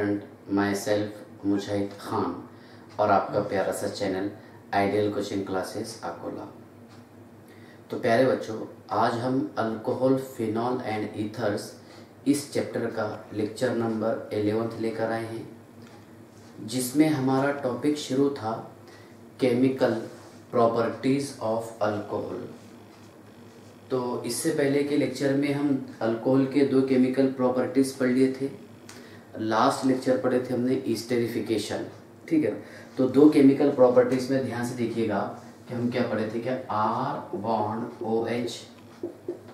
Friend myself Mujahid Khan और आपका प्यारा सा channel ideal coaching classes Akola तो प्यारे बच्चों, आज हम अल्कोहल फिनॉल एंड ईथर्स इस चैप्टर का लेक्चर नंबर एलेवंथ लेकर आए हैं, जिसमें हमारा टॉपिक शुरू था केमिकल प्रॉपर्टीज़ ऑफ़ अल्कोहल तो इससे पहले के लेक्चर में हम अल्कोहल के दो केमिकल प्रॉपर्टीज़ पढ़ लिए थे। लास्ट लेक्चर पढ़े थे हमने ईस्टेरिफिकेशन ठीक है तो दो केमिकल प्रॉपर्टीज़ में ध्यान से देखिएगा कि हम क्या पढ़े थे, क्या? R bond O H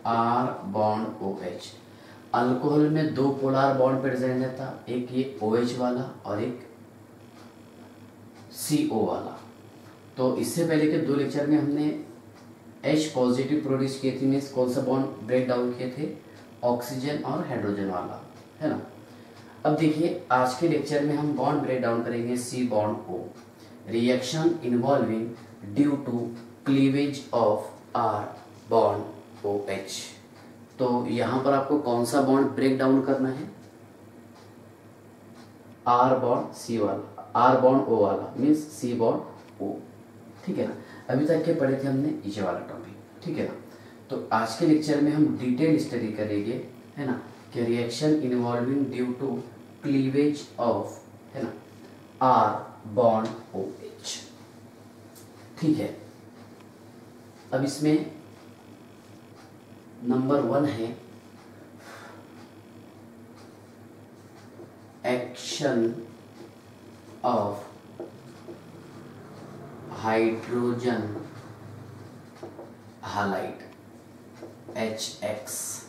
R bond O H alcohol में दो पोलार बॉन्ड प्रेजेंट रहता, एक ये ओ OH वाला और एक ओ वाला। तो इससे पहले के दो लेक्चर में हमने एच पॉजिटिव प्रोड्यूस किए थे मीन्स कौन सा बॉन्ड ब्रेक डाउन किए थे? ऑक्सीजन और हाइड्रोजन वाला, है ना? अब देखिए, आज के लेक्चर में हम बॉन्ड ब्रेक डाउन करेंगे C bond O reaction involving due to cleavage of R bond O H तो यहाँ पर आपको कौन सा बॉन्ड ब्रेक डाउन करना है? आर बॉन्ड सी वाला। आर बॉन्ड ओ वाला मीन्स सी बॉन्ड ओ ठीक है ना? अभी तक के पढ़े थे हमने ये वाला टॉपिक ठीक है ना? तो आज के लेक्चर में हम डिटेल स्टडी करेंगे, है ना? कि reaction involving due to cleavage of है ना आर बॉन्ड ओ एच ठीक है? अब इसमें नंबर वन है action of hydrogen halide H X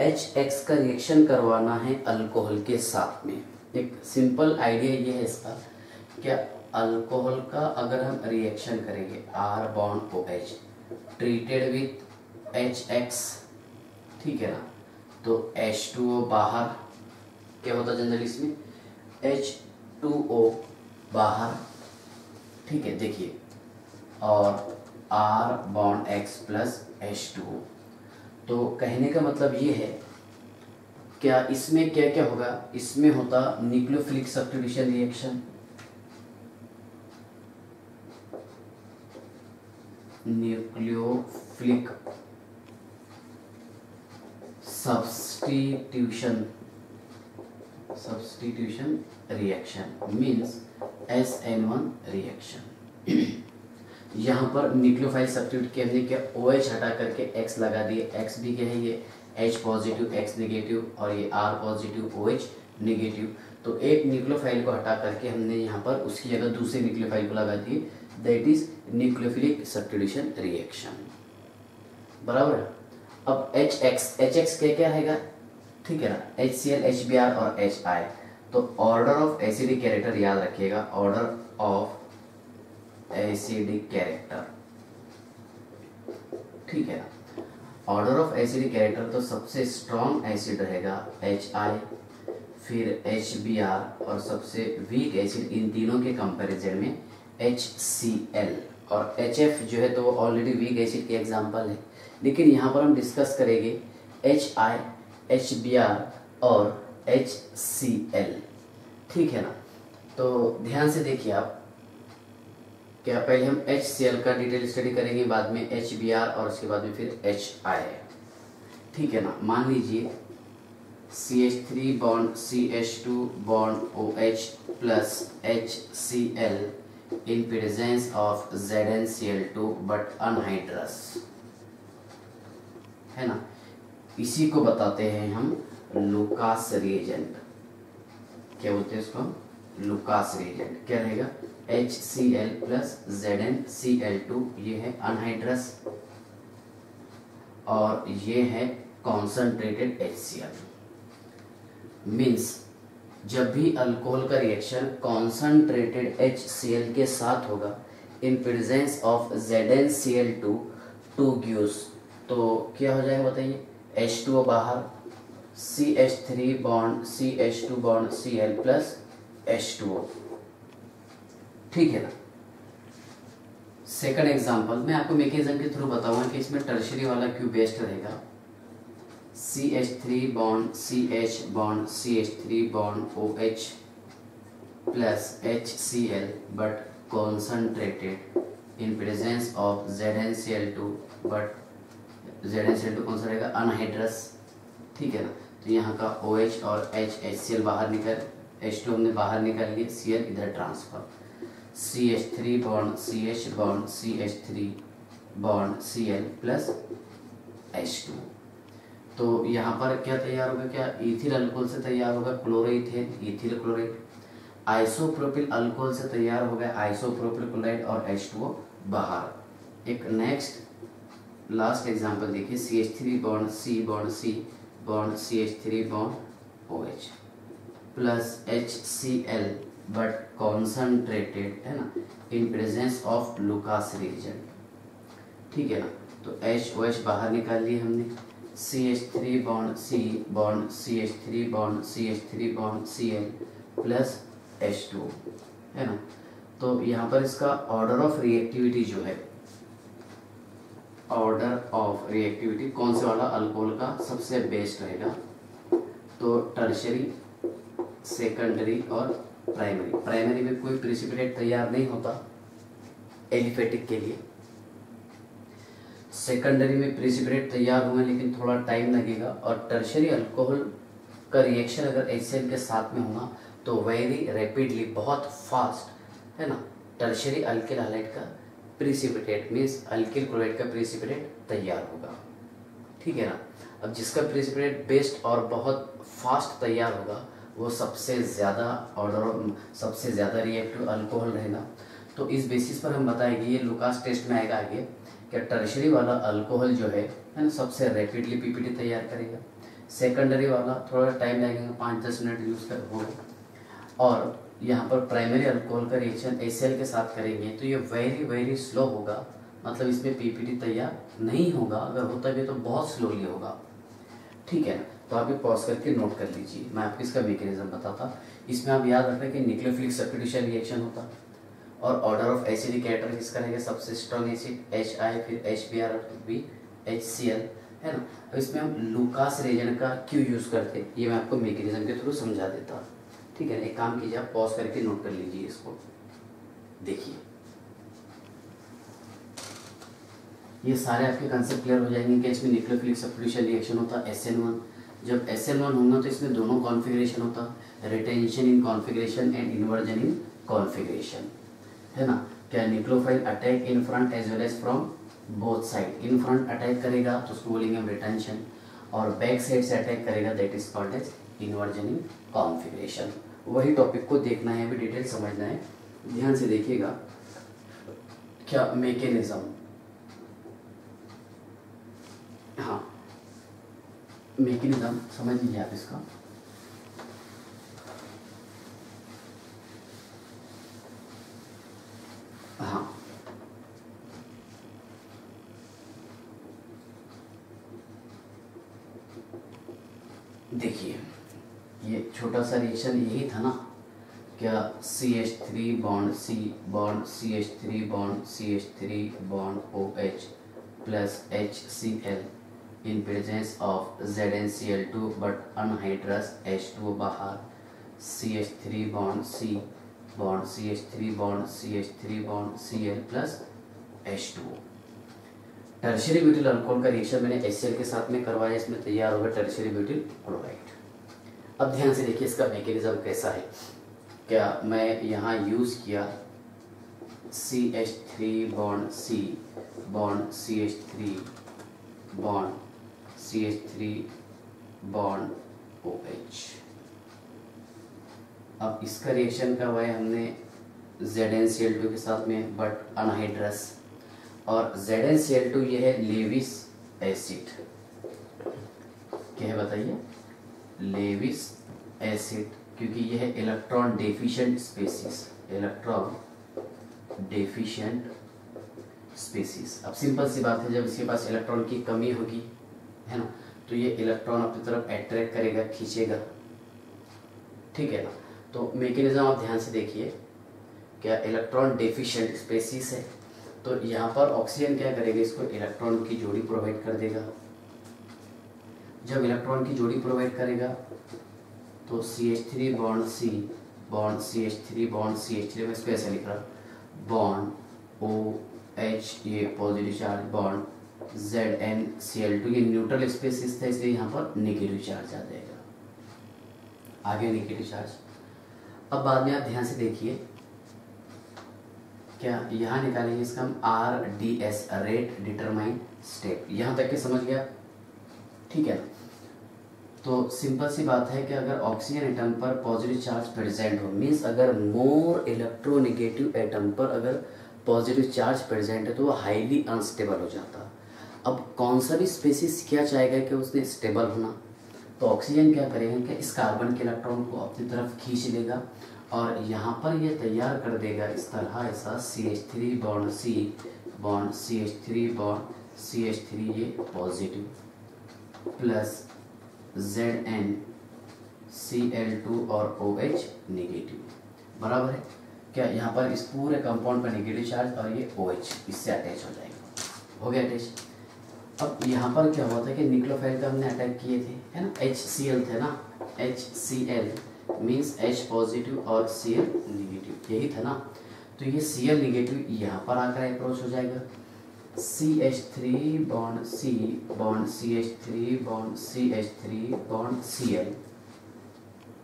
H X का रिएक्शन करवाना है अल्कोहल के साथ में। एक सिंपल आइडिया ये है इसका क्या अल्कोहल का अगर हम रिएक्शन करेंगे R bond O H treated with H X ठीक है ना? तो एच टू ओ बाहर, क्या होता जनरली इसमें? एच टू ओ बाहर, ठीक है, देखिए। और R bond X plus H two तो कहने का मतलब ये है, क्या इसमें क्या क्या होगा? इसमें होता nucleophilic substitution reaction nucleophilic substitution substitution reaction means S N one reaction यहाँ पर न्यूक्लियोफाइल सब्स्टिट्यूट के हमने क्या ओ OH हटा करके एक्स लगा दिए। एक्स भी क्या है ये? एच पॉजिटिव एक्स नेगेटिव और ये R positive O H negative तो एक न्यूक्लियोफाइल को हटा करके हमने यहाँ पर उसकी जगह दूसरे न्यूक्लियोफाइल को लगा दिए that is nucleophilic substitution reaction बराबर अब एच एक्स एच एक्स क्या क्या है ठीक है ना? H C L H B R और एच आई तो ऑर्डर ऑफ़ एसिडिक कैरेक्टर याद रखिएगा। ऑर्डर ऑफ़ एसिडिक कैरेक्टर ठीक है ऑर्डर ऑफ़ एसिडिक कैरेक्टर तो सबसे स्ट्रॉन्ग एसिड रहेगा एच आई फिर एच बी आर और सबसे वीक एसिड इन तीनों के कंपैरिजन में एच सी एल और एच एफ़ जो है तो वो ऑलरेडी वीक एसिड के एग्ज़ाम्पल है। लेकिन यहाँ पर हम डिस्कस करेंगे H I H B R और एच सी एल ठीक है ना? तो ध्यान से देखिए आप क्या पहले हम एच सी एल का डिटेल स्टडी करेंगे, बाद में एच बी आर और उसके बाद में फिर एच आई ठीक है ना? मान लीजिए C H three bond C H two bond O H plus H C L in presence of Z N C L two but anhydrous है ना? इसी को बताते हैं हम लुकास रिएजेंट क्या बोलते हैं इसको लुकास रिएजेंट क्या रहेगा? H C L plus Z N C L two ये है अनहाइड्रस और ये है concentrated H C L means जब भी अल्कोहल का reaction concentrated H C L के साथ होगा in presence of Z N C L two two guys तो क्या हो जाएगा बताइए? एच टू बाहर C H three bond C H two bond C L plus H two O ठीक है ना? सेकंड एग्जांपल मैं आपको मेकेजन के थ्रू बताऊँगा कि इसमें टर्शरी वाला क्यों बेस्ट रहेगा। C H three bond C H bond C H three bond O H plus H C L but concentrated in presence of Z N C L two but Z N C L two कौन सा रहेगा? Anhydrous ठीक है ना? तो यहाँ का O OH और एच एच सी एल बाहर निकल एच टू हमने बाहर निकाल लिया सी एल इधर transfer C H three bond C H bond C H three bond C L plus H two तो यहाँ पर क्या तैयार होगा क्या? इथिल अल्कोहल से तैयार होगा chloroethane ethyl chloride isopropyl alcohol से तैयार हो गया आइसोप्रोपिल क्लोराइड और एच टू बाहर. एक नेक्स्ट लास्ट एग्जांपल देखिए C H three bond C bond C bond C H three bond O H plus H C L but concentrated है ना in presence of Lucas reagent ठीक है ना तो एच ओ एच बाहर निकाल लिए हमने। C H three bond C bond C H three bond C H three bond C L plus H two है ना। तो यहाँ पर इसका ऑर्डर ऑफ़ रिएक्टिविटी जो है ऑर्डर ऑफ़ रिएक्टिविटी कौन से वाला? अल्कोहल का सबसे बेस्ट रहेगा। तो टर्शरी सेकेंडरी और प्राइमरी प्राइमरी में कोई प्रिसिपिटेट तैयार नहीं होता एलिफेटिक के लिए। सेकेंडरी में प्रिसिपिटेट तैयार होंगे, लेकिन थोड़ा टाइम लगेगा। और टर्शरी अल्कोहल का रिएक्शन अगर एच के साथ में होगा तो वेरी रैपिडली बहुत फास्ट है ना? टर्शरी अल्किल हाइलाइट का प्रिसिपिटेट मीन्स अल्किल क्लोराइड का प्रिसिपिटेट तैयार होगा। ठीक है ना? अब जिसका प्रिसिपिटेट बेस्ट और बहुत फास्ट तैयार होगा वो सबसे ज़्यादा ऑर्डर सबसे ज़्यादा रिएक्टिव अल्कोहल रहेगा तो इस बेसिस पर हम बताएँगे, ये लुकास टेस्ट में आएगा आगे, कि टर्शरी वाला अल्कोहल जो है है ना, सबसे रैपिडली पीपीटी तैयार करेगा। सेकेंडरी वाला थोड़ा टाइम लगेगा पाँच दस मिनट यूज़ कर होगा और यहाँ पर प्राइमरी अल्कोहल का रिएक्शन एस के साथ करेंगे तो ये वेरी वेरी स्लो होगा। मतलब इसमें पीपीटी तैयार नहीं होगा, अगर होता भी तो बहुत स्लोली होगा। ठीक है? तो आप ये पॉज करके नोट कर लीजिए। मैं आपको इसका मेकेनिज्म बताता। इसमें आप याद रखें कि न्यूक्लियोफिलिक सब्स्टिट्यूशन रिएक्शन होता। और ऑर्डर ऑफ़ एसिडिक कैरेक्टर किसका रहेगा सबसे स्ट्रॉन्ग एसिड एच आई फिर H B R B H C L है ना? अब इसमें हम लुकास रेजन का क्यों यूज़ करते ये मैं आपको मेकेनिज्म के थ्रू समझा देता। हूँ ठीक है एक काम कीजिए, आप पॉज करके नोट कर लीजिए इसको। देखिए। ये सारे आपके कंसेप्ट क्लियर हो जाएँगे। कि इसमें न्यूक्लियोफिलिक सब्स्टिट्यूशन रिएक्शन होता है एस एन वन जब एस एन वन होगा तो इसमें दोनों कॉन्फ़िगरेशन होता retention in configuration and inversion in configuration है ना? क्या nucleophile attack in front as well as from both side in front attack करेगा तो उसको बोलेंगे हम रिटेंशन और बैक साइड से अटैक करेगा that is called as inversion in configuration वही टॉपिक को देखना है, अभी डिटेल समझना है। ध्यान से देखिएगा। क्या मैकेनिज्म हाँ। मैकेनिज्म समझ लीजिए आप इसका। हाँ। देखिए, ये छोटा सा रिएक्शन यही था ना, क्या C H three bond C bond C H three bond C H three bond O H plus H C L C L two but anhydrous H two बाहर C H three bond C bond C H three bond C H three bond C L plus H two tertiary butyl alcohol का reaction मैंने H के साथ में करवाया, इसमें तैयार होगा टर्शरी ब्यूटिल क्लोराइड अब ध्यान से देखिए इसका मैकेनिज्म कैसा है। क्या मैं यहाँ यूज़ किया? C H three bond C bond C H three bond C H three bond O H अब इसका रिएक्शन करवाया हमने Z N C L two के साथ में बट अनहाइड्रस और Z N C L two ये है लेविस एसिड क्या है बताइए? लेविस एसिड क्योंकि यह है electron deficient species electron deficient species अब सिंपल सी बात है, जब इसके पास इलेक्ट्रॉन की कमी होगी है ना? तो ये इलेक्ट्रॉन अपनी तरफ़ अट्रैक्ट करेगा, खींचेगा। ठीक है ना? तो मेकेनिज्म आप ध्यान से देखिए, क्या इलेक्ट्रॉन डेफिशिएंट स्पेसिस है? तो यहाँ पर ऑक्सीजन क्या करेगा? इसको इलेक्ट्रॉन की जोड़ी प्रोवाइड कर देगा। जब इलेक्ट्रॉन की जोड़ी प्रोवाइड करेगा तो C H three bond C bond C H three bond C H three में इसको ऐसे लिख रहा बॉन्ड ओ एच ये positive charge bond Z N C L two ये न्यूट्रल स्पेसिस था, इसलिए यहाँ पर निगेटिव चार्ज आ जाएगा। आगे निगेटिव चार्ज अब बाद में आप ध्यान से देखिए, क्या यहाँ निकालेंगे इसका हम R D S rate determine step यहाँ तक के समझ गया? ठीक है। तो सिंपल सी बात है कि अगर ऑक्सीजन एटम पर पॉजिटिव चार्ज प्रेजेंट हो मीन्स अगर मोर इलेक्ट्रोनिगेटिव एटम पर अगर पॉजिटिव चार्ज प्रेजेंट है तो वो हाईली अनस्टेबल हो जाता। अब कौन सा भी स्पेसिस क्या चाहेगा कि उसने स्टेबल होना? तो ऑक्सीजन क्या करेगा? कि इस कार्बन के इलेक्ट्रॉन को अपनी तरफ़ खींच लेगा? और यहाँ पर यह तैयार कर देगा इस तरह ऐसा C H three bond C bond C H three bond C H three ये positive plus Z N C L two और ओ एच निगेटिव बराबर है? क्या यहाँ पर इस पूरे कंपाउंड पर निगेटिव चार्ज और ये ओ एच इससे अटैच हो जाएगा? हो गया अटैच अब यहाँ पर क्या हुआ था कि निक्लोफाइल का हमने अटैक किए थे, है ना? एच सी एल थे ना? H C L means H positive और सी एल निगेटिव यही था ना? तो ये सी एल निगेटिव यहाँ पर आकर अप्रोच हो जाएगा। C H three bond C bond C H three bond C H three bond C L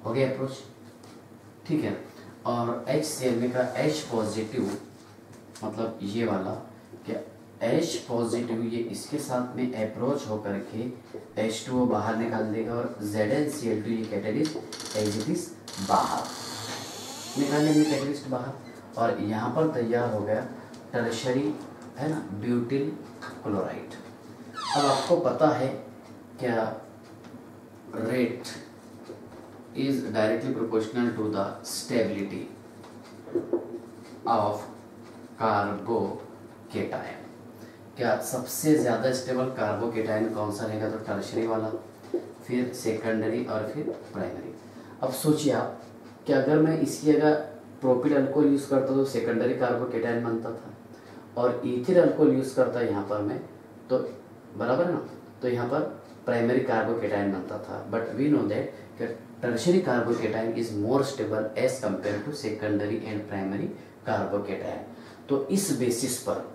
हो गया अप्रोच ठीक है। और एच सी एल में का एच पॉजिटिव मतलब ये वाला एच पॉजिटिव ये इसके साथ में अप्रोच होकर के एच टू बाहर निकाल देगा और Z N C L two ये कैटेलिस्ट एज इट इज़ बाहर निकाल लेंगे कैटेलिस्ट बाहर। और यहाँ पर तैयार हो गया टर्शरी है ना ब्यूटिल क्लोराइड अब आपको पता है क्या rate is directly proportional to the stability of carbocation क्या सबसे ज़्यादा स्टेबल कार्बोकेटाइन कौन सा रहेगा? तो टर्शरी वाला, फिर सेकेंडरी और फिर प्राइमरी अब सोचिए आप कि अगर मैं इसकी जगह प्रोपिल अल्कोहल यूज़ करता तो सेकेंडरी कार्बोकेटाइन बनता था, और ईथिल अल्कोहल यूज़ करता यहाँ पर मैं तो बराबर ना? तो यहाँ पर प्राइमरी कार्बोकेटाइन बनता था। बट वी नो दैट कि tertiary carbocation is more stable as compare to secondary and primary carbocation तो इस बेसिस पर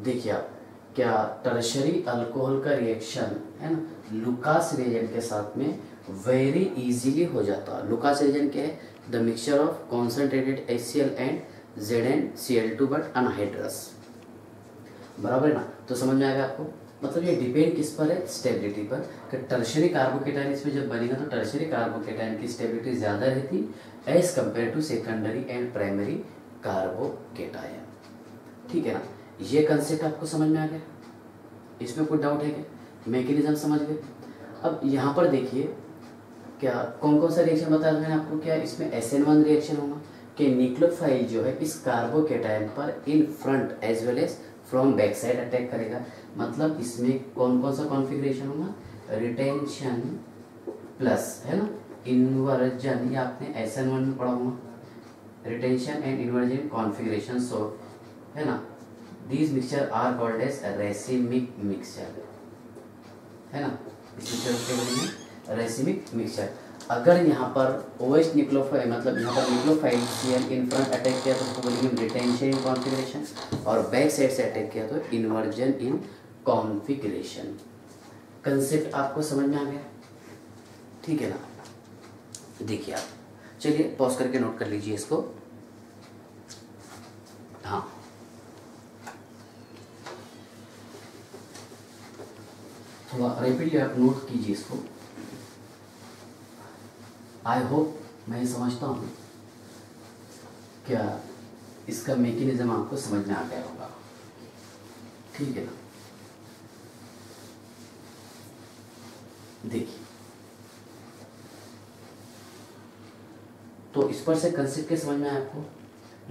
देखिए आप क्या टर्शरी अल्कोहल का रिएक्शन है ना? लुकास रिएजेंट के साथ में वेरी इजीली हो जाता है। लुकास रिएजेंट क्या है? The mixture of concentrated H C L and Z N C L two but anhydrous बराबर है ना? तो समझ में आएगा आपको? मतलब ये डिपेंड किस पर है? स्टेबिलिटी पर। कि टर्शरी कार्बोकेटाइन इसमें जब बनेगा तो टर्शरी कार्बोकेटाइन की स्टेबिलिटी ज़्यादा रहती as compare to secondary and primary carbocation ठीक है ना? ये कंसेप्ट आपको समझ में आ गया? इसमें कोई डाउट है क्या? मैकेनिज्म समझ गए? अब यहाँ पर देखिए, क्या कौन कौन सा रिएक्शन बताया मैंने आपको? क्या इसमें एस एन वन रिएक्शन होगा? कि न्यूक्लियोफाइल जो है इस कार्बोकेटाइन पर in front as well as from back side attack करेगा। मतलब इसमें कौन कौन सा कॉन्फ़िगरेशन होगा? रिटेंशन प्लस है ना? इन्वर्जन ये आपने एस एन वन में पढ़ा होगा। Retention and inversion configuration so है ना? These mixture are called as racemic mixture. है ना? इस मिक्सचर को बोलेंगे? रेसिमिक मिक्सचर अगर यहाँ पर ओ एच निक्लोफाइल मतलब यहाँ पर nucleophile C L in front attack किया तो उसको बोलेंगे रिटेंशन इन कॉन्फ़िगरेशन और बैक साइड से अटैक किया तो इन्वर्जन इन कॉन्फ़िगरेशन कंसेप्ट आपको समझ में आ गया? ठीक है ना? देखिए आप। चलिए पॉज करके नोट कर लीजिए इसको। थोड़ा रेपिडली आप नोट कीजिए इसको। आई होप मैं ये समझता हूँ क्या इसका मेकेनिज्म आपको समझ में आ गया होगा। ठीक है ना? देखिए। तो इस पर से कंसेप्ट क्या समझ में आया आपको?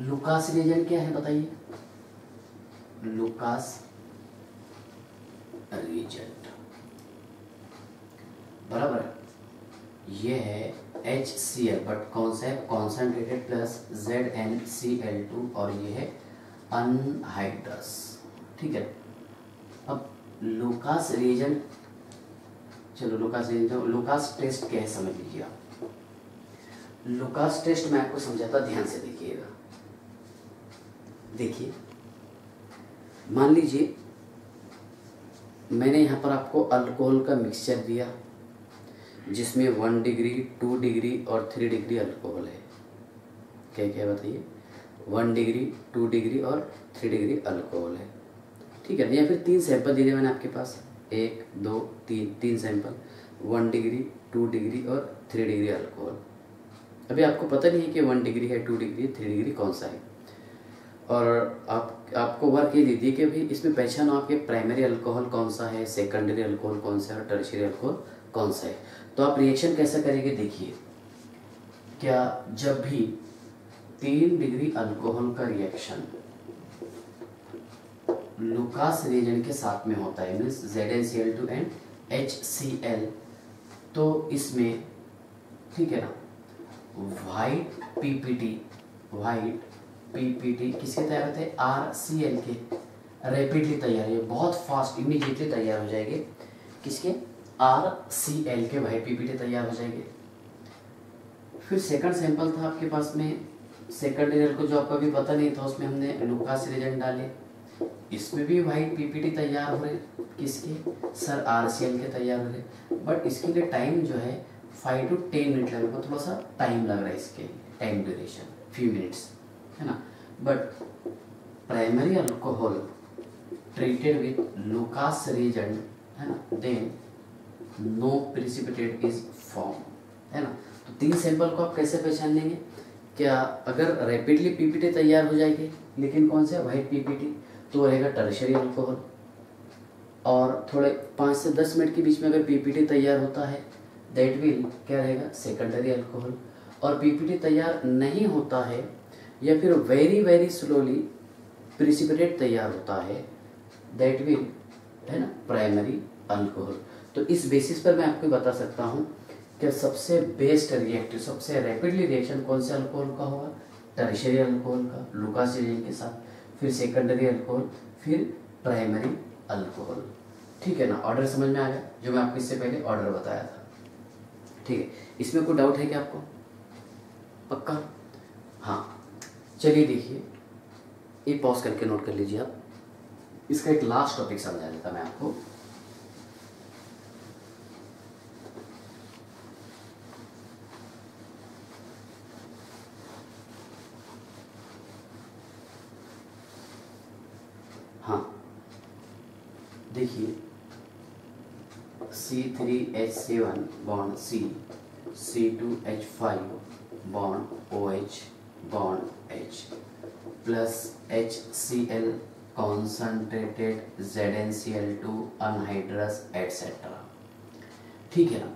लुकास रिएजेंट क्या है बताइए? लुकास रिएजेंट बराबर ये है एच सी एल बट कौन सा है? Concentrated plus Z N C L two और ये है अनहाइड्रस ठीक है? अब लूकास रिएजेंट चलो लुकास रेंज लुकास टेस्ट क्या है समझ लीजिए आप। लुकास टेस्ट मैं आपको समझाता ध्यान से देखिएगा। देखिए, मान लीजिए, मैंने यहाँ पर आपको अल्कोहल का मिक्सचर दिया। जिसमें वन डिग्री टू डिग्री और थ्री डिग्री अल्कोहल है। क्या क्या बताइए? वन डिग्री टू डिग्री और थ्री डिग्री अल्कोहल है। ठीक है, या फिर तीन सैंपल दिए मैंने आपके पास। एक, दो, तीन तीन sample one degree two degree और थ्री डिग्री अल्कोहल अभी आपको पता नहीं है कि वन डिग्री है टू डिग्री थ्री डिग्री कौन सा है। और आप, आपको वर्क ये दीजिए कि भाई इसमें पहचानो आपके प्राइमरी अल्कोहल कौन सा है सेकेंडरी अल्कोहल कौन सा है और टर्शरी अल्कोहल कौन सा है। तो आप रिएक्शन कैसे करेंगे? देखिए, क्या जब भी तीन डिग्री अल्कोहल का रिएक्शन लुकास रिएजेंट के साथ में होता है means Z N C L two and H C L तो इसमें, ठीक है ना वाइट पीपीटी वाइट पीपीटी किसके तैयार होते हैं? आर सी एल के रेपिडली तैयार है बहुत फास्ट इमीडिएटली तैयार हो जाएँगे। किसके? आर सी एल के वाइट पीपीटी तैयार हो जाएँगे। फिर सेकंड सैंपल था आपके पास में। सेकंड ईयर को जो आपको अभी पता नहीं था, उसमें हमने लुकास रिज़ल्ट डाले। इसमें भी वाइट पीपीटी तैयार हो रहे किसके? सर आर सी एल के तैयार हो रहे बट इसके लिए टाइम जो है फाइव टू टेन मिनट लगेगा थोड़ा सा टाइम लग रहा है इसके। टाइम ड्यूरेशन फ्यू मिनट्स है ना? But primary alcohol treated with Lucas reagent है ना? Then no precipitate is form है ना? तो तीन सैंपल को आप कैसे पहचान लेंगे? क्या अगर रैपिडली पीपीटी तैयार हो जाएगी, लेकिन कौन से? वाइट पीपीटी तो रहेगा टर्शरी अल्कोहल और थोड़े पाँच से दस मिनट के बीच में अगर पीपीटी तैयार होता है दैट विल क्या रहेगा? सेकेंडरी अल्कोहल और पीपीटी तैयार नहीं होता है, या फिर वेरी वेरी स्लोली प्रिसिपिटेट तैयार होता है दैट विल है ना? प्राइमरी अल्कोहल तो इस बेसिस पर मैं आपको बता सकता हूँ कि सबसे बेस्ट रिएक्टिव सबसे रैपिडली रिएक्शन कौन से अल्कोहल का होगा? टर्शरी अल्कोहल का लुकासिन के साथ, फिर सेकेंडरी अल्कोहल फिर प्राइमरी अल्कोहल ठीक है ना? ऑर्डर समझ में आ गया? जो मैं आपको इससे पहले ऑर्डर बताया था। ठीक है? इसमें कोई डाउट है क्या आपको? पक्का? हाँ। चलिए देखिए। ये पॉज करके नोट कर लीजिए आप। इसका एक लास्ट टॉपिक समझा देता मैं आपको। CH7 bond C, C2H5 bond OH bond H. Plus HCl concentrated ZnCl2 anhydrous etc. ठीक है ना?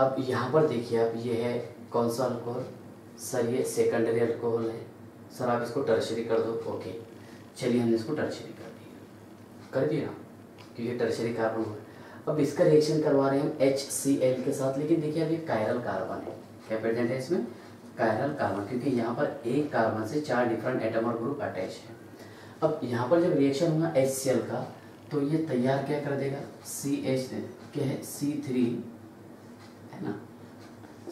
अब यहाँ पर देखिए आप ये है कौन सा अल्कोहल सर ये सेकेंडरी अल्कोहल है। सर आप इसको टर्शरी कर दो। ओके चलिए हमने इसको टर्शरी कर दिया। कर दिया? ना क्योंकि टर्शरी कार्बन हो। अब इसका रिएक्शन करवा रहे हैं एच सी एल के साथ। लेकिन देखिए अब ये कायरल कार्बन है। क्या प्रेजेंट है इसमें? कायरल कार्बन क्योंकि यहाँ पर एक कार्बन से चार डिफरेंट एटम और ग्रुप अटैच है। अब यहाँ पर जब रिएक्शन होगा एच सी एल का तो ये तैयार क्या कर देगा? सी एच क्या है? सी थ्री है ना?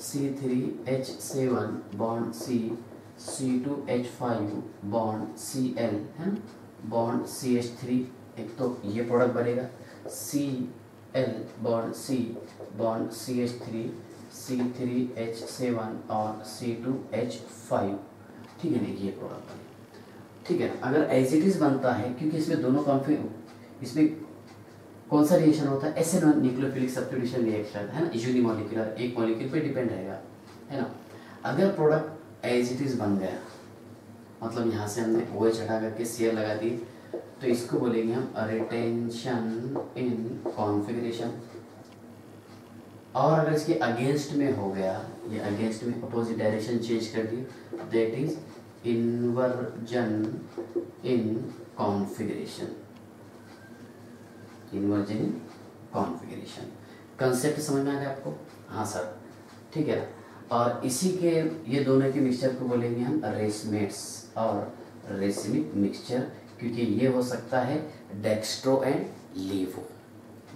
C three H seven bond C C two H five bond C L है ना? बॉन्ड सी एच थ्री एक तो ये प्रोडक्ट बनेगा। C L bond C bond C H three C three H seven और C two H five ठीक है ये प्रोडक्ट ठीक है, अगर एज इट इज़ बनता है, क्योंकि इसमें दोनों कॉन्फि इसमें कौन सा रिएक्शन होता है? एस एन न्यूक्लियोफिलिक रिएक्शन है ना? यूनिमोलिकुलर एक मॉलिक्यूल पे डिपेंड रहेगा, है ना? अगर प्रोडक्ट एज इट इज़ बन गया मतलब यहाँ से हमने ओ एच हटा करके सी लगा दी तो इसको बोलेंगे हम रिटेंशन इन कॉन्फ़िगरेशन और अगर इसके अगेंस्ट में हो गया, ये अगेंस्ट में अपोजिट डायरेक्शन चेंज कर दी that is inversion in configuration inversion in configuration concept समझ में आ गया आपको? हाँ सर ठीक है. और इसी के, ये दोनों के मिक्सचर को बोलेंगे हम रेसमेट्स और रेसमिक मिक्सचर क्योंकि ये हो सकता है dextro and levo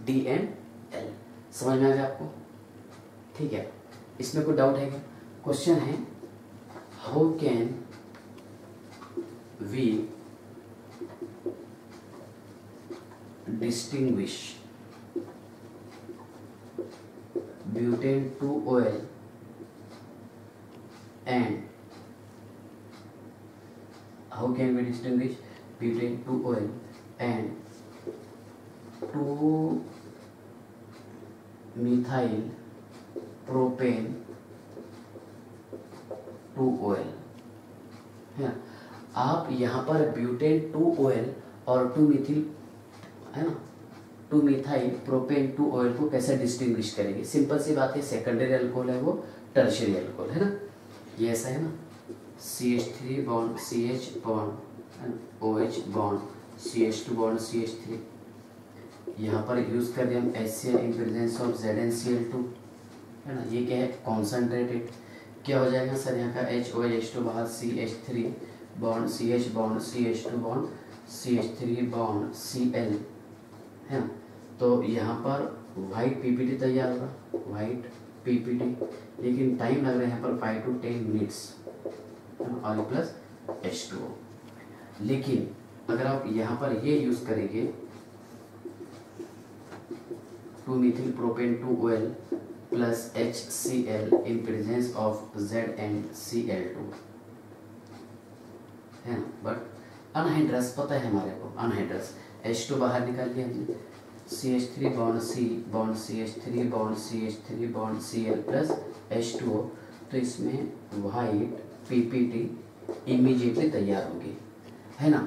D and L समझ में आ गया आपको? ठीक है, इसमें कोई डाउट है क्या? क्वेश्चन है how can we distinguish butane two ol and how can we distinguish? Butane 2 oil and 2 methyl propane 2 oil. है ना? आप यहाँ पर ब्यूटेन टू ऑयल और टू मिथिल है ना? Two methyl propane two ol को कैसे डिस्टिंग्विश करेंगे? सिंपल सी बात है सेकेंडरी अल्कोहल है वो टर्शरी अल्कोहल है ना? ये ऐसा है ना? C H three bond C H bond O H bond C H two bond C H three यहाँ पर यूज़ कर रहे हम L in presence of Z N C L two है ना? ये क्या है? कॉन्सेंट्रेटेड क्या हो जाएगा सर यहाँ का? एच ओ एच टू बाहर C H three bond C H bond C H two bond C H three bond C L है ना? तो यहाँ पर वाइट पीपीटी तैयार होगा। वाइट पीपीटी लेकिन टाइम लग रहा है यहाँ पर फाइव टू टेन मिनट्स और प्लस एच टू लेकिन अगर आप यहाँ पर ये यूज़ करेंगे two methyl propane two ol plus H C L in presence of Z and C L two है ना? बट अनहाइड्रस पता है हमारे को अनहाइड्रस एच टू बाहर निकाल दिया हमने। C H three bond C bond C H three bond C H three bond C L plus H two O तो इसमें वाइट पीपीटी इमीजिएटली तैयार होगी। है ना?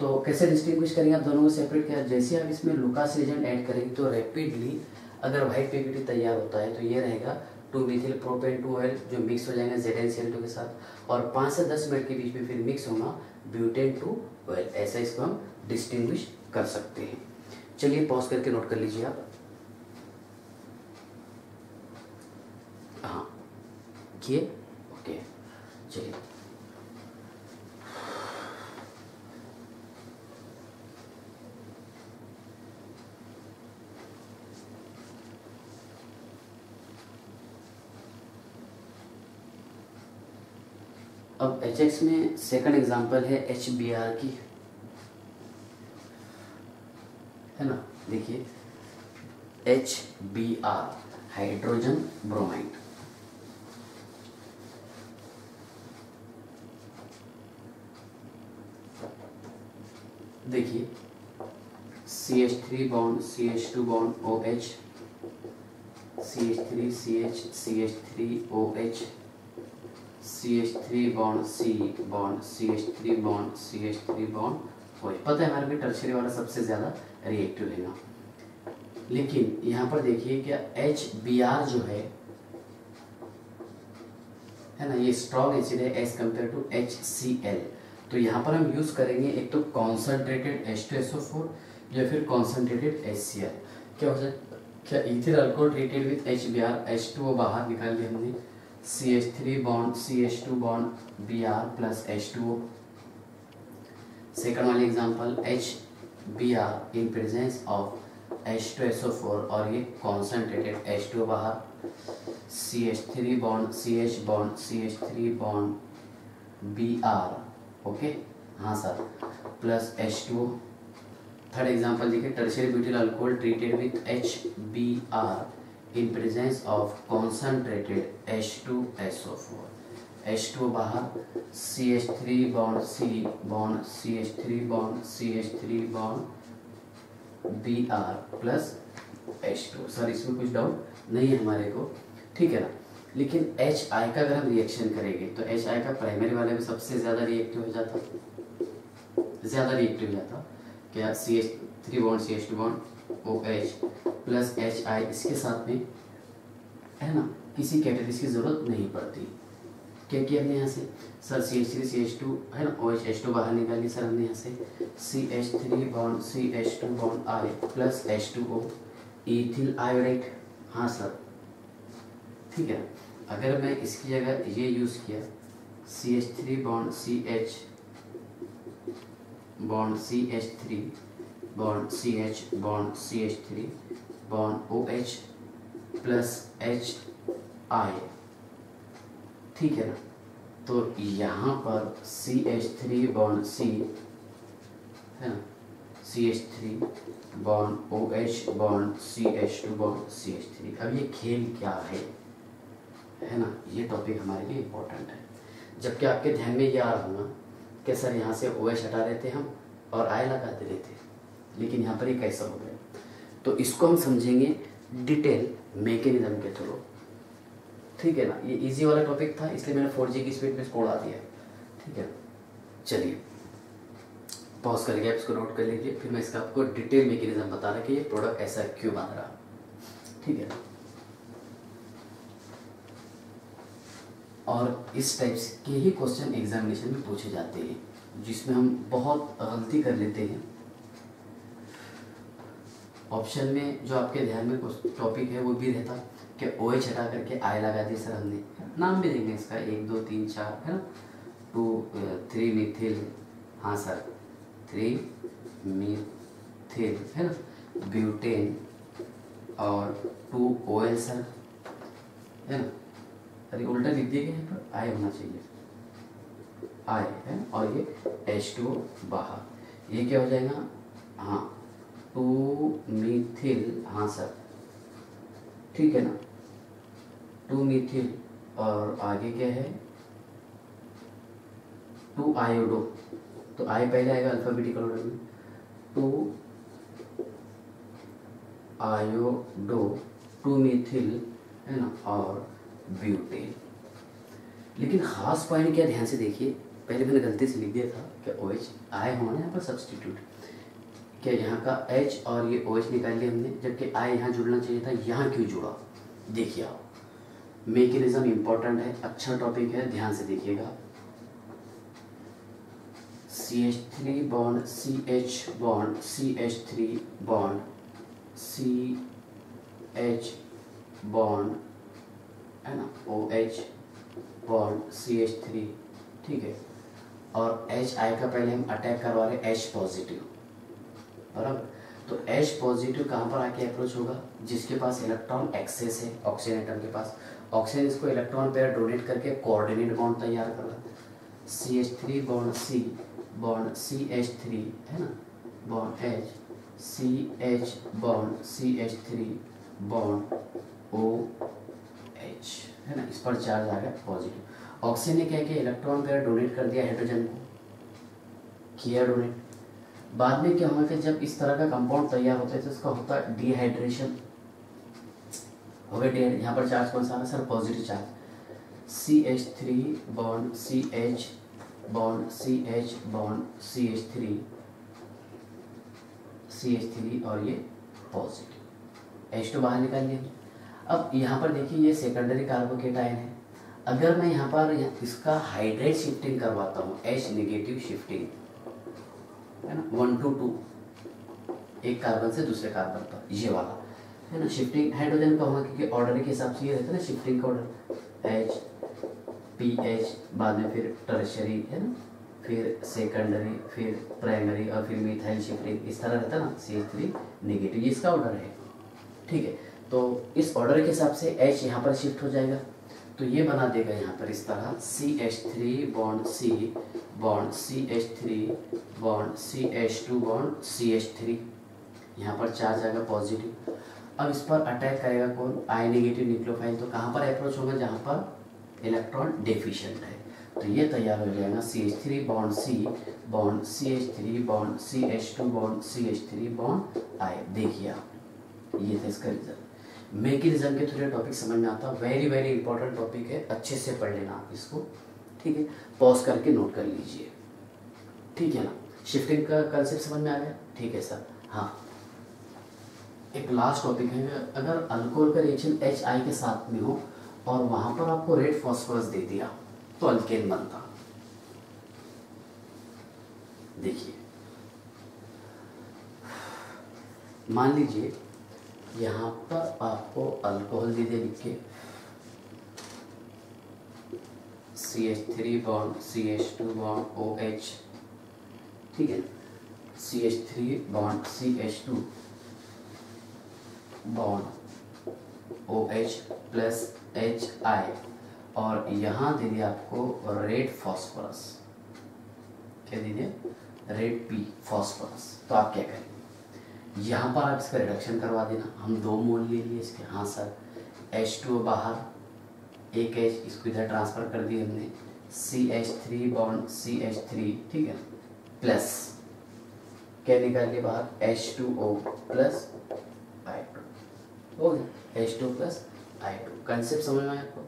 तो कैसे डिस्टिंग्विश करेंगे आप दोनों को सेपरेट किया? जैसे आप इसमें लुकास एजेंट ऐड करेंगे तो रैपिडली अगर वाइट पीपीटी तैयार होता है तो ये रहेगा two methyl propane two ol जो मिक्स हो जाएँगे जेड एन सी के साथ। और पाँच से दस मिनट के बीच में फिर मिक्स होगा ब्यूटेन टू ऑयल ऐसा इसको हम डिस्टिंग्विश कर सकते हैं। चलिए पॉज करके नोट कर लीजिए आप। हाँ। ओके। चलिए। अब एच एक्स में सेकंड एग्जांपल है एच बी आर की। है ना? देखिए H B R hydrogen bromide देखिए C H three bond C H two bond O H C H three C H C H three O H C H three bond C bond C H three bond C H three bond पता है हमारे में tertiary वाला सबसे ज़्यादा reactive लेना लेकिन यहाँ पर देखिए क्या एच बी आर जो है है ना, ये स्ट्रॉन्ग एसिड है as compare to H C L तो यहाँ पर हम यूज़ करेंगे एक तो concentrated H two S O four या फिर कॉन्सेंट्रेटेड एच सी एल क्या हो जाए? क्या ethyl alcohol treated with H B R H two O बाहर निकाल दिया हमने? C H three bond C H two bond B R plus H two O second वाली example H B R in presence of H two S O four और ये concentrated H two बाहर C H three bond C H bond C H three bond B R okay हाँ sir plus H two third example देखिए tertiary butyl alcohol treated with H B R in presence of concentrated H two S O four H two बाहर C H three bond C bond C H three bond C H three bond B R plus H two sir इसमें कुछ doubt नहीं है हमारे को। ठीक है ना? लेकिन एच आई का अगर हम रिएक्शन करेंगे तो एच आई का प्राइमरी वाले में सबसे ज़्यादा रिएक्टिव हो जाता? ज़्यादा रिएक्टिव हो जाता? क्या C H three bond C H two bond O H plus H I इसके साथ में, है ना? किसी कैटेलिस की ज़रूरत नहीं पड़ती। क्या किया हमने यहाँ से? Sir C H three C H two है ना? ओ एच एच टू बाहर निकाली सर हमने यहाँ से। C H three bond C H two bond I plus H two O ethyl iodide हाँ सर ठीक है अगर मैं इसकी जगह ये यूज़ किया C H three bond C H bond C H three bond C H bond C H three bond O H plus H I ठीक है ना? तो यहाँ पर C H three bond C है ना? C H three bond O H bond C H two bond C H three अब ये खेल क्या है? है ना? ये टॉपिक हमारे लिए इम्पोर्टेंट है। जबकि आपके ध्यान में ये आ रहा होगा कि सर यहाँ से ओ एच हटा देते हम और आय लगा दे थे लेकिन यहाँ पर ये कैसा हो? गया तो इसको हम समझेंगे डिटेल मैकेनिज्म के थ्रू ठीक है ना? ये इजी वाला टॉपिक था, इसलिए मैंने फोर की स्पीड में इसको उड़ा दिया ठीक है? चलिए। पॉज करके आप इसको नोट कर लीजिए, फिर मैं इसका आपको डिटेल मैकेनिज्म बता रहा कि ये प्रोडक्ट ऐसा क्यों बन रहा। ठीक है? और इस टाइप के ही क्वेश्चन एग्जामिनेशन में पूछे जाते हैं, जिसमें हम बहुत गलती कर लेते हैं। ऑप्शन में जो आपके ध्यान में टॉपिक है, वो भी रहता कि ओ एच हटा करके आई लगा दी सर हमने। नाम भी देंगे इसका, एक, दो, तीन, चार, है ना? टू थ्री मिथिल हाँ सर थ्री मिथिल है ना? ब्यूटेन और टू ओ एल सर, है ना? अरे उल्टा लिख दिए यहाँ पर आई होना चाहिए। आई है और ये एच टू बाहर। ये क्या हो जाएगा? हाँ टू मिथिल हाँ सर। ठीक है ना? टू मिथिल और आगे क्या है? Two iodo. तो आई पहले आएगा अल्फाबेटिकल ऑर्डर में। टू आयोडो टू मिथिल, है ना? और ब्यूटेन। लेकिन ख़ास पॉइंट क्या? ध्यान से देखिए। पहले मैंने गलती से लिख दिया था कि ओ एच आए होना यहाँ पर सब्सटीट्यूट क्या यहाँ का एच और ये ओ एच निकाल लिया हमने, जबकि आई यहाँ जुड़ना चाहिए था, यहाँ क्यों जुड़ा? देखिए आप मेकेनिज्म इंपॉर्टेंट है अच्छा टॉपिक है, ध्यान से देखिएगा। C H three bond C H bond C H three bond C H bond है ना? O H bond C H three ठीक है? और एच आई का पहले हम अटैक करवा रहे एच पॉजिटिव बराबर। तो एच पॉजिटिव कहाँ पर आके अप्रोच होगा? जिसके पास इलेक्ट्रॉन एक्सेस है ऑक्सीजन आइटम के पास। ऑक्सीजन इसको इलेक्ट्रॉन पेयर डोनेट करके कोऑर्डिनेट बॉन्ड तैयार कर है C H three bond C bond C H three है ना? Bond H C H bond C H three bond O H है ना? इस पर चार्ज आ गया पॉजिटिव ऑक्सीजन ने क्या किया? इलेक्ट्रॉन पेयर डोनेट कर दिया हाइड्रोजन को। किया डोनेट बाद में क्या होगा कि जब इस तरह का कंपाउंड तैयार होता है तो इसका होता है डिहाइड्रेशन हो गया डी यहाँ पर चार्ज कौन सा sir positive charge C H three bond C H bond C H bond C H three C H three और ये पॉजिटिव एच टू बाहर निकाल लिया अब यहाँ पर देखिए, ये सेकेंडरी कार्बोकेट आयन है। अगर मैं यहाँ पर इसका हाइड्रेट शिफ्टिंग करवाता हूँ एच नेगेटिव शिफ्टिंग है ना? वन टू टू एक कार्बन से दूसरे कार्बन पर ये वाला। है ना? शिफ्टिंग हाइड्रोजन का होगा क्योंकि ऑर्डर के हिसाब से ये रहता है ना शिफ्टिंग का ऑर्डर एच पी एच बाद में फिर टर्शरी है ना? फिर सेकेंडरी फिर प्राइमरी और फिर मिथाइल शिफ्टिंग इस तरह रहता है ना? सी थ्री नेगेटिव इसका ऑर्डर है। ठीक है? तो इस ऑर्डर के हिसाब से एच यहाँ पर शिफ्ट हो जाएगा। तो ये बना देगा यहाँ पर इस तरह। C H three bond C bond C H three bond C H two bond C H three यहाँ पर चार्ज आएगा पॉजिटिव अब इस पर अटैक करेगा कौन? आई नेगेटिव न्यूक्लियोफाइल तो कहाँ पर अप्रोच होगा? जहाँ पर इलेक्ट्रॉन डेफिशिएंट है। तो ये तैयार हो जाएगा C H three bond C bond C H three bond C H two bond C H three bond I देखिए आप, ये था इसका रिज़ल्ट मैकेनिज्म के थ्रू टॉपिक समझ में आता वेरी वेरी इंपॉर्टेंट टॉपिक है। अच्छे से पढ़ लेना आप इसको। ठीक है? पॉज करके नोट कर लीजिए। ठीक है ना? शिफ्टिंग का कंसेप्ट समझ में आ गया? ठीक है सर। हाँ। एक लास्ट टॉपिक है। अगर अल्कोहल का रिएक्शन एच आई के साथ में हो और वहाँ पर आपको रेड फॉस्फोरस दे दिया तो अल्केन बनता। देखिए। मान लीजिए यहाँ पर आपको अल्कोहल दे दिया लिख C H three bond C H two bond O H ठीक है? C H three bond C H two bond O H plus H I और यहाँ दे दिया आपको रेड फॉस्फोरस क्या दे दिया? रेड पी फॉस्फोरस तो आप क्या करें यहाँ पर आप इसका रिडक्शन करवा देना। हम दो मोल ले लिए इसके। हाँ सर। एच टू बाहर। एक एच इसको इधर ट्रांसफ़र कर दिए हमने। C H three bond C H three ठीक है? प्लस क्या निकाल लिए बाहर? H two O plus I two हो गया। H two plus I two concept समझ में आपको?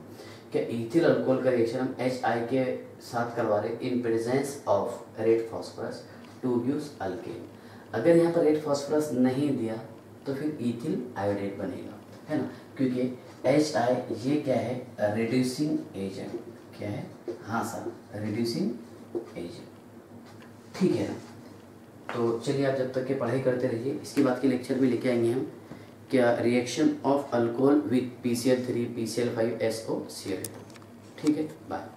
क्या इथिल अल्कोहल का रिएक्शन हम एच आई के साथ करवा रहे in presence of red phosphorus to use alkane अगर यहाँ पर रेड फॉस्फोरस नहीं दिया तो फिर इथिल आयोडेट बनेगा, है ना? क्योंकि एच आई ये क्या है? रिड्यूसिंग एजेंट क्या है? हाँ सर रिड्यूसिंग एजेंट ठीक है तो चलिए आप जब तक के पढ़ाई करते रहिए, इसके बाद के लेक्चर में लेके आएँगे हम क्या reaction of alcohol with P C L three P C L five S O C L ठीक है? बाय